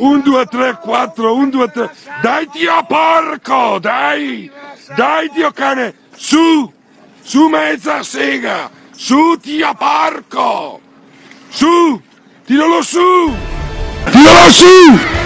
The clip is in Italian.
Un, due, tre, quattro, un, due, tre. Dai, Dio porco, dai! Dai, Dio cane! Su! Su mezza sega! Su, Dio porco! Su! Tiralo su! Tiralo su!